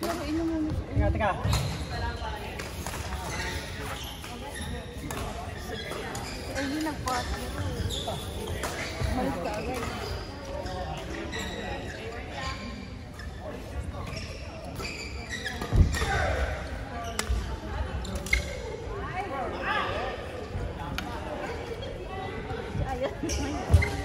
Teka, teka. Ay, yun ang pot. Balik ka agad. Ayan.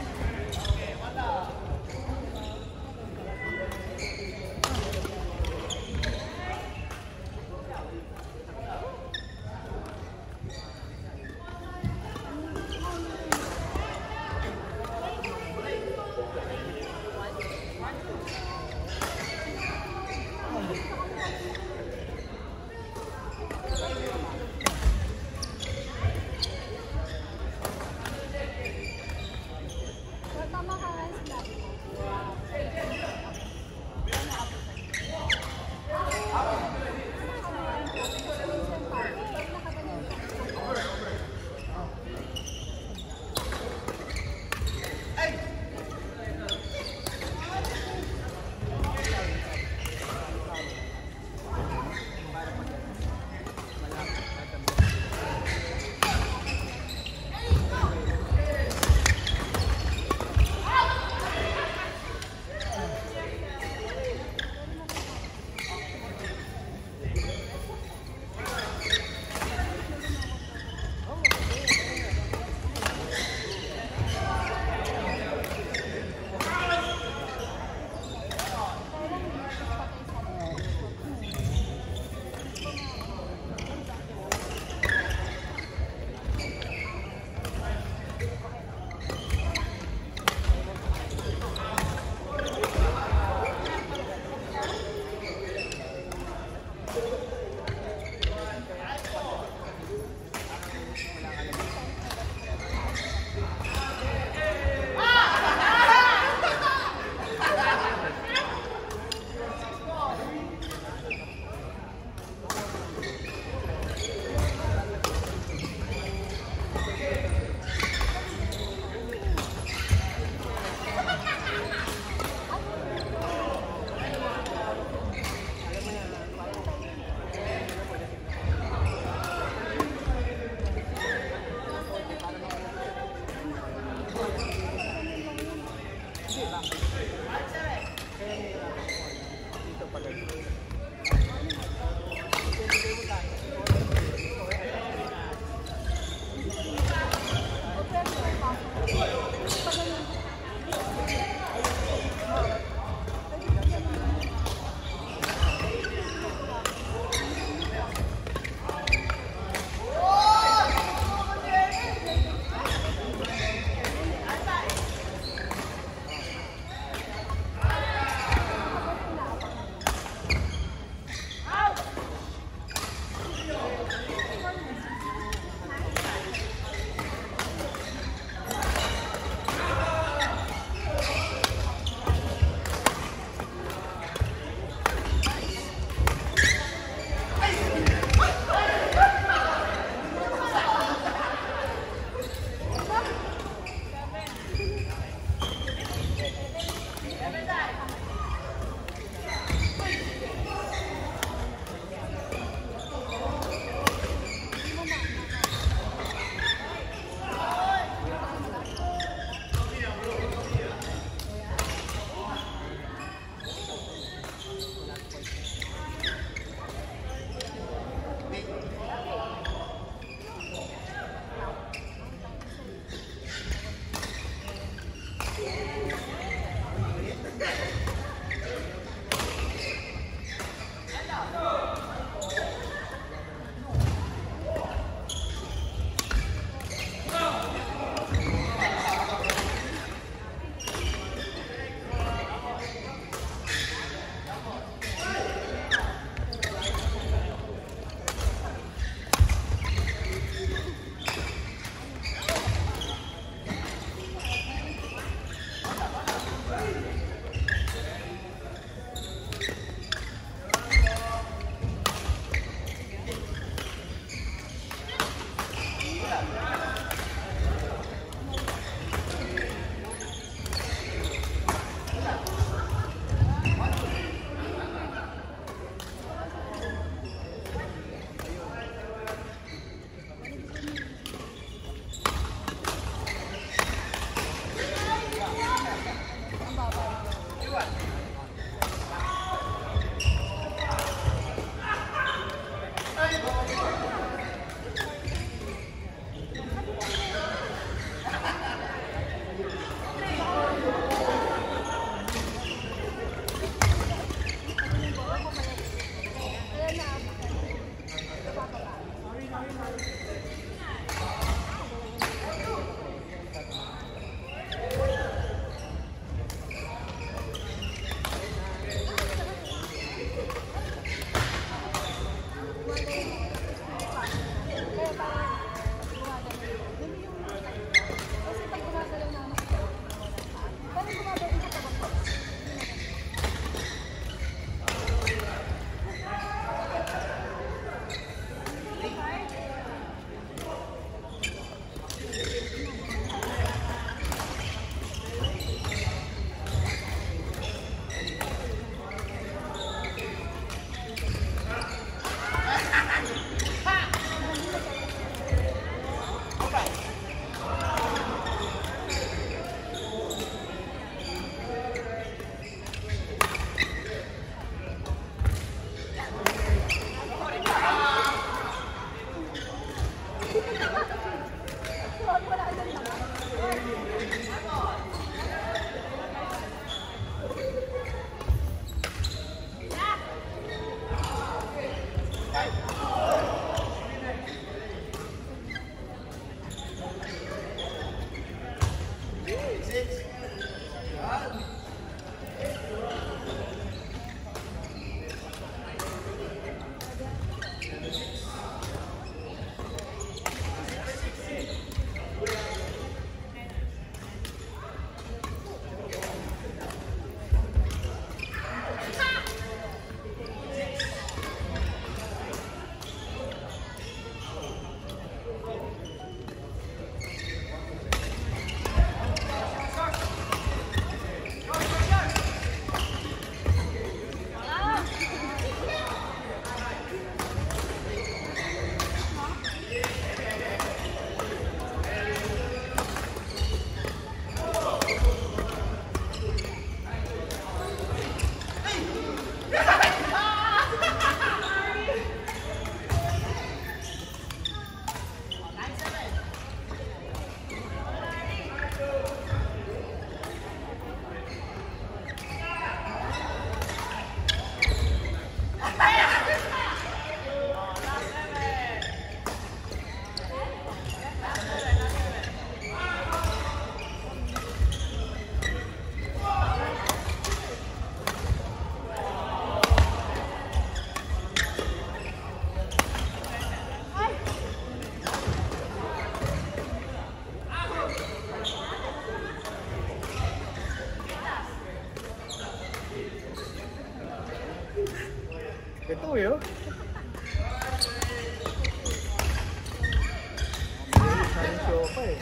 凌晨消费。